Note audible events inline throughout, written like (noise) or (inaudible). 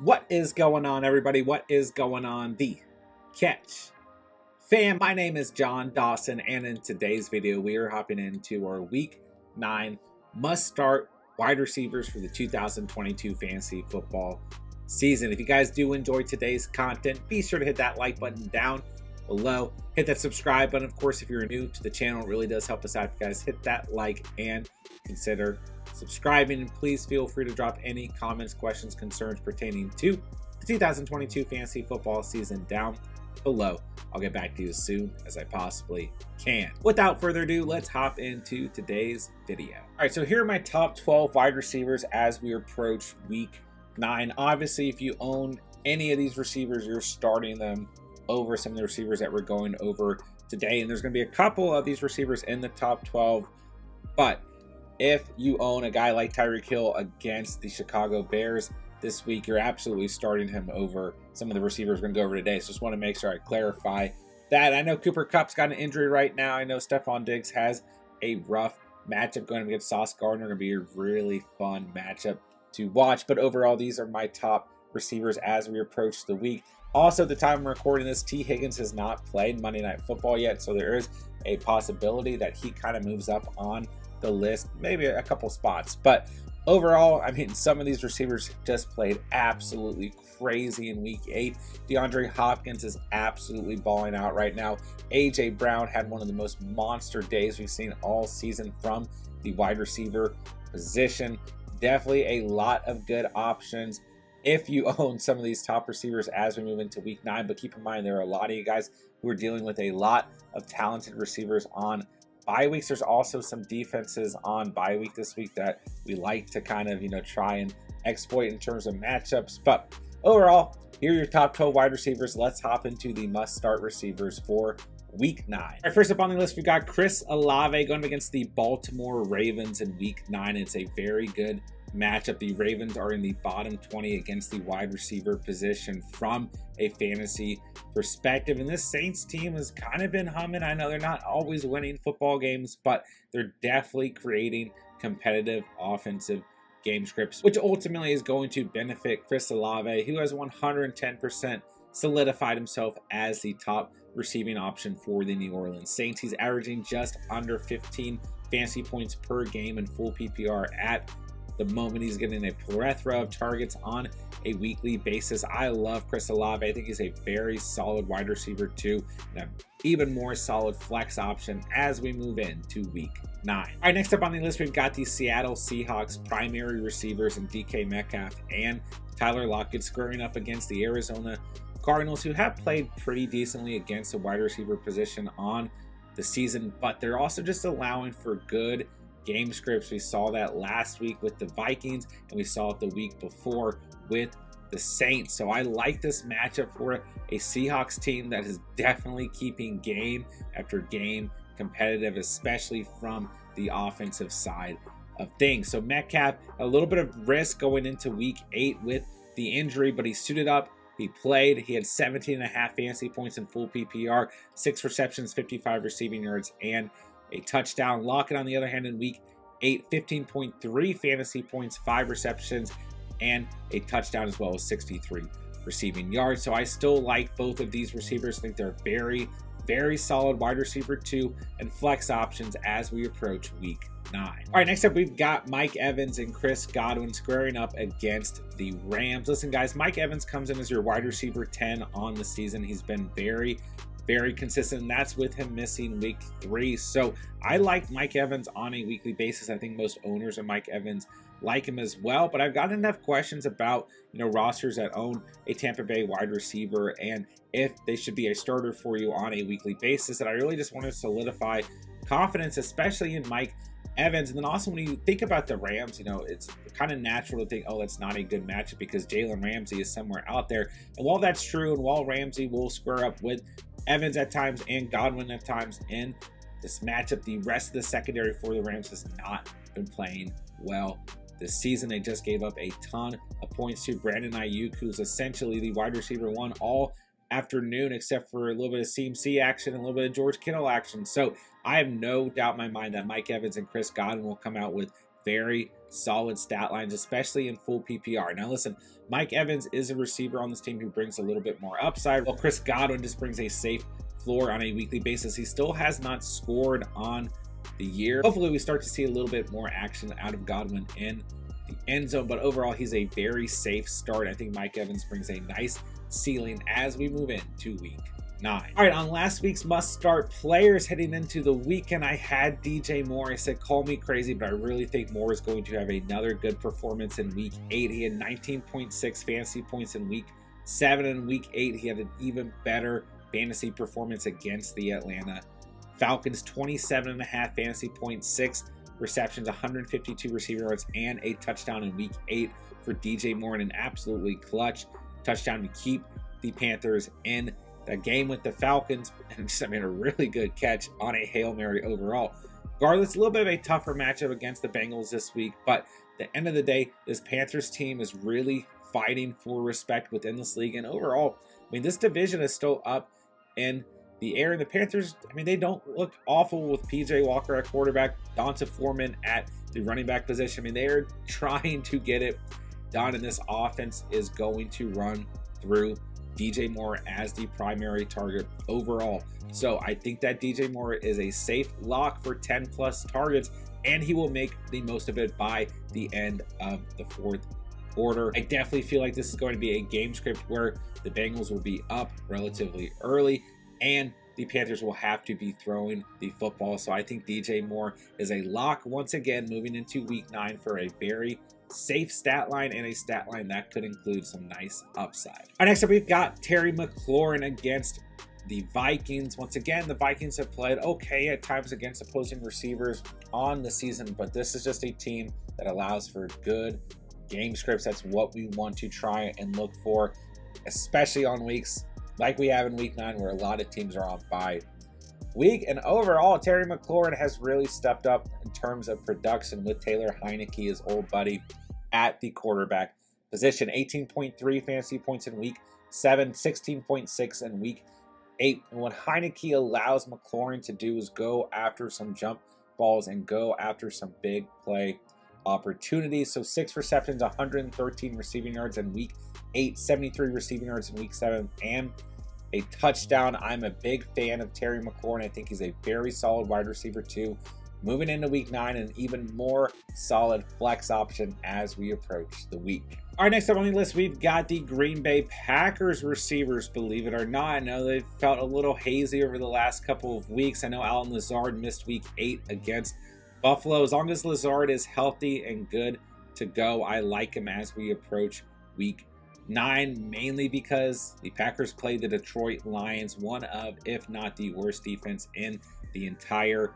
What is going on, everybody? What is going on? The catch. Fam, my name is John Dawson, and in today's video, we are hopping into our week nine must start wide receivers for the 2022 fantasy football season. If you guys do enjoy today's content, be sure to hit that like button down below. Hit that subscribe button. Of course, if you're new to the channel, it really does help us out. If you guys hit that like and consider subscribing. And please feel free to drop any comments, questions, concerns pertaining to the 2022 fantasy football season down below. I'll get back to you as soon as I possibly can. Without further ado, let's hop into today's video. All right, so here are my top 12 wide receivers as we approach week nine. Obviously, if you own any of these receivers, you're starting them over some of the receivers that we're going over today. And there's going to be a couple of these receivers in the top 12. But if you own a guy like Tyreek Hill against the Chicago Bears this week, you're absolutely starting him over some of the receivers we're going to go over today. So just want to make sure I clarify that. I know Cooper Kupp's got an injury right now. I know Stefon Diggs has a rough matchup going against Sauce Gardner. Going to be a really fun matchup to watch. But overall, these are my top receivers as we approach the week. Also, at the time I'm recording this, Tee Higgins has not played Monday Night Football yet, so there is a possibility that he kind of moves up on the list, maybe a couple spots. But overall, I mean, some of these receivers just played absolutely crazy in week eight. DeAndre Hopkins is absolutely balling out right now. AJ Brown had one of the most monster days we've seen all season from the wide receiver position. Definitely a lot of good options if you (laughs) own some of these top receivers as we move into week nine. But keep in mind, there are a lot of you guys who are dealing with a lot of talented receivers on bye weeks. There's also some defenses on bye week this week that we like to kind of, you know, try and exploit in terms of matchups. But overall, here are your top 12 wide receivers. Let's hop into the must start receivers for week nine. All right, first up on the list, we've got Chris Olave going against the Baltimore Ravens in week nine. It's a very good matchup. The Ravens are in the bottom 20 against the wide receiver position from a fantasy perspective. And this Saints team has kind of been humming. I know they're not always winning football games, but they're definitely creating competitive offensive game scripts, which ultimately is going to benefit Chris Olave, who has 110% solidified himself as the top receiving option for the New Orleans Saints. He's averaging just under 15 fantasy points per game in full PPR at the moment he's getting a plethora of targets on a weekly basis. I love Chris Olave. I think he's a very solid wide receiver too, and an even more solid flex option as we move into week nine. All right, next up on the list, we've got the Seattle Seahawks primary receivers and DK Metcalf and Tyler Lockett squaring up against the Arizona Cardinals, who have played pretty decently against the wide receiver position on the season, but they're also just allowing for good game scripts. We saw that last week with the Vikings, and we saw it the week before with the Saints. So I like this matchup for a Seahawks team that is definitely keeping game after game competitive, especially from the offensive side of things. So Metcalf, a little bit of risk going into week eight with the injury, but he suited up. He played. He had 17 and a half fantasy points in full PPR, six receptions, 55 receiving yards, and a touchdown. Lockett, on the other hand, in week 8, 15.3 fantasy points, 5 receptions, and a touchdown as well as 63 receiving yards. So I still like both of these receivers. I think they're very, very solid wide receiver two and flex options as we approach week nine. All right, next up, we've got Mike Evans and Chris Godwin squaring up against the Rams. Listen, guys, Mike Evans comes in as your wide receiver 10 on the season. He's been very, very consistent. And that's with him missing week three. So I like Mike Evans on a weekly basis. I think most owners of Mike Evans like him as well. But I've got enough questions about you know rosters that own a Tampa Bay wide receiver and if they should be a starter for you on a weekly basis. And I really just want to solidify confidence, especially in Mike Evans. And then also when you think about the Rams, you know, it's kind of natural to think, oh, that's not a good matchup because Jalen Ramsey is somewhere out there. And while that's true, and while Ramsey will square up with Evans at times and Godwin at times in this matchup. The rest of the secondary for the Rams has not been playing well this season. They just gave up a ton of points to Brandon Aiyuk, who's essentially the wide receiver one all afternoon, except for a little bit of CMC action and a little bit of George Kittle action. So I have no doubt in my mind that Mike Evans and Chris Godwin will come out with very solid stat lines, especially in full PPR. Now, listen, Mike Evans is a receiver on this team who brings a little bit more upside, while Chris Godwin just brings a safe floor on a weekly basis. He still has not scored on the year. Hopefully, we start to see a little bit more action out of Godwin in the end zone, but overall, he's a very safe start. I think Mike Evans brings a nice ceiling as we move into week nine. All right, on last week's must start players heading into the weekend, I had DJ Moore. I said, call me crazy, but I really think Moore is going to have another good performance in week eight. He had 19.6 fantasy points in week seven. In week eight, he had an even better fantasy performance against the Atlanta Falcons, 27 and a half fantasy points, six receptions, 152 receiver yards, and a touchdown in week eight for DJ Moore and an absolutely clutch touchdown to keep the Panthers in the game with the Falcons. (laughs) And just, I mean, a really good catch on a Hail Mary overall. Regardless, a little bit of a tougher matchup against the Bengals this week, but the end of the day, this Panthers team is really fighting for respect within this league. And overall, I mean, this division is still up in the air. And the Panthers, I mean, they don't look awful with PJ Walker at quarterback, D'Onta Foreman at the running back position. I mean, they're (laughs) trying to get it done, and this offense is going to run through DJ Moore as the primary target overall. So I think that DJ Moore is a safe lock for 10 plus targets, and he will make the most of it by the end of the fourth quarter. I definitely feel like this is going to be a game script where the Bengals will be up relatively early and the Panthers will have to be throwing the football. So I think DJ Moore is a lock once again moving into week nine for a very safe stat line and a stat line that could include some nice upside. All right, next up, we've got Terry McLaurin against the Vikings. Once again, the Vikings have played okay at times against opposing receivers on the season, but this is just a team that allows for good game scripts. That's what we want to try and look for, especially on weeks like we have in week nine, where a lot of teams are on bye week. And overall, Terry McLaurin has really stepped up in terms of production with Taylor Heinicke, his old buddy, at the quarterback position. 18.3 fantasy points in week seven, 16.6 in week eight. And what Heinicke allows McLaurin to do is go after some jump balls and go after some big play opportunities. So six receptions, 113 receiving yards in week eight, 73 receiving yards in week seven, and a touchdown. I'm a big fan of Terry McLaurin. I think he's a very solid wide receiver, too. Moving into week nine, an even more solid flex option as we approach the week. All right, next up on the list, we've got the Green Bay Packers receivers, believe it or not. I know they felt a little hazy over the last couple of weeks. I know Allen Lazard missed week eight against Buffalo. As long as Lazard is healthy and good to go, I like him as we approach week nine, mainly because the Packers play the Detroit Lions, one of, if not the worst defense in the entire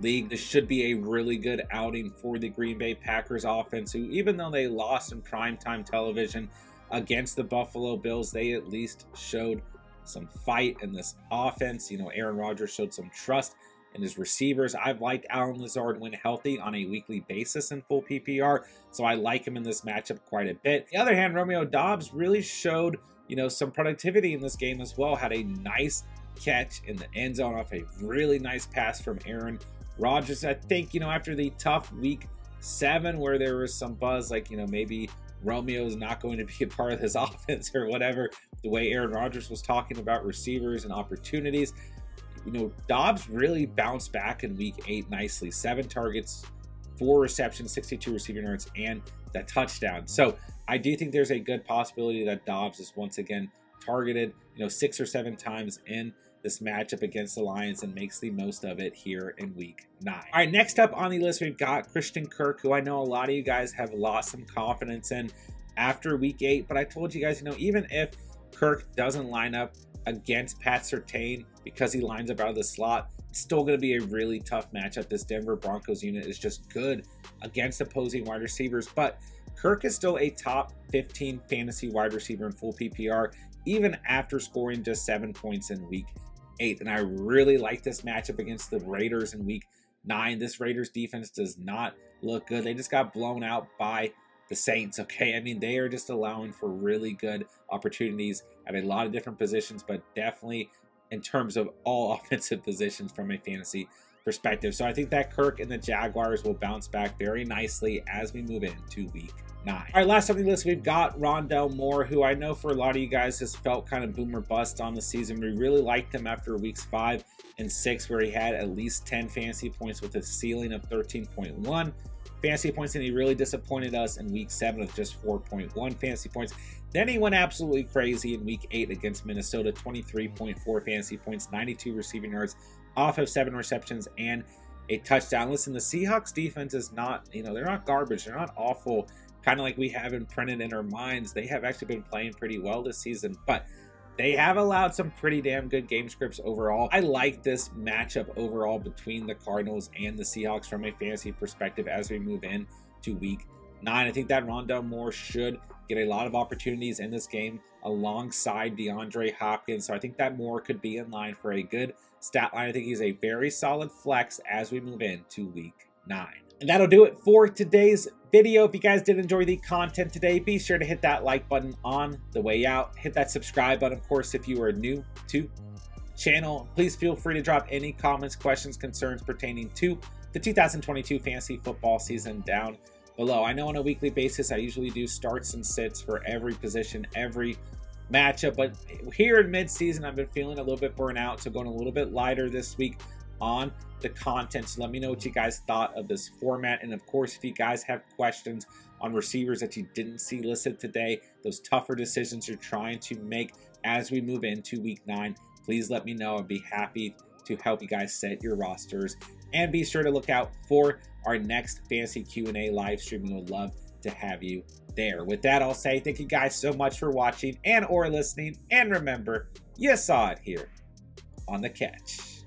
league. This should be a really good outing for the Green Bay Packers offense, who, even though they lost in primetime television against the Buffalo Bills, they at least showed some fight in this offense. You know, Aaron Rodgers showed some trust and his receivers. I've liked Allen Lazard when healthy on a weekly basis in full PPR, so I like him in this matchup quite a bit. On the other hand, Romeo Doubs really showed, you know, some productivity in this game as well. Had a nice catch in the end zone off a really nice pass from Aaron Rodgers. I think, you know, after the tough week seven where there was some buzz, like, you know, maybe Romeo is not going to be a part of this (laughs) offense or whatever, the way Aaron Rodgers was talking about receivers and opportunities you know, Doubs really bounced back in week eight nicely. Seven targets, four receptions, 62 receiving yards, and that touchdown. So I do think there's a good possibility that Doubs is once again targeted, you know, six or seven times in this matchup against the Lions and makes the most of it here in week nine. All right, next up on the list, we've got Christian Kirk, who I know a lot of you guys have lost some confidence in after week eight, but I told you guys, you know, even if Kirk doesn't line up against Pat Surtain because he lines up out of the slot. It's still going to be a really tough matchup. This Denver Broncos unit is just good against opposing wide receivers, but Kirk is still a top 15 fantasy wide receiver in full PPR, even after scoring just seven points in week eight. And I really like this matchup against the Raiders in week nine. This Raiders defense does not look good. They just got blown out by the Saints, (laughs) okay? I mean, they are just allowing for really good opportunities at a lot of different positions, but definitely in terms of all (laughs) offensive positions from a fantasy perspective. So I think that Kirk and the Jaguars will bounce back very nicely as we move into week nine. All right, last on the list, we've got Rondale Moore, who I know for a lot of you guys has felt kind of boomer bust on the season. We really liked him after weeks five and six, where he had at least 10 fantasy points with a ceiling of 13.1 fantasy points, and he really disappointed us in week seven with just 4.1 fantasy points. Then he went absolutely crazy in week eight against Minnesota 23.4 fantasy points, 92 receiving yards off of seven receptions, and a touchdown. Listen, the Seahawks defense is not, you know, they're not garbage. They're not awful, kind of like we have imprinted in our minds. They have actually been playing pretty well this season, but they have allowed some pretty damn good game scripts overall. I like this matchup overall between the Cardinals and the Seahawks from a fantasy perspective as we move in to week nine. I think that Rondale Moore should get a lot of opportunities in this game alongside DeAndre Hopkins. So I think that Moore could be in line for a good stat line. I think he's a very solid flex as we move into week nine. And that'll do it for today's video. If you guys did enjoy the content today, be sure to hit that like button on the way out. Hit that subscribe button, of course, if you are new to channel. Please feel free to drop any comments, questions, concerns pertaining to the 2022 fantasy football season down below. I know on a weekly basis, I usually do starts and sits for every position, every matchup, but here in midseason, I've been feeling a little bit burnt out, so going a little bit lighter this week on the content. So let me know what you guys thought of this format. And of course, if you guys have questions on receivers that you didn't see listed today, those tougher decisions you're trying to make as we move into week nine, please let me know. I'd be happy to help you guys set your rosters. And be sure to look out for our next Fantasy Q&A live stream. We would love to have you there. With that, I'll say thank you guys so much for watching and or listening. And remember, you saw it here on The Catch.